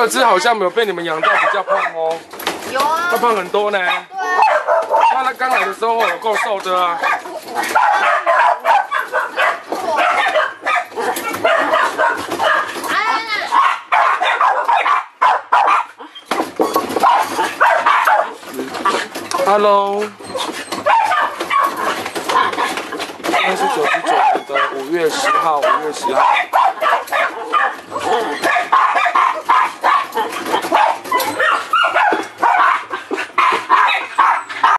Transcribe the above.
这只好像没有被你们养到比较胖哦。有啊。它胖很多呢。对、啊。那它刚来的时候有够瘦的啊。Hello，那是九十九年的五月十号，五月十号。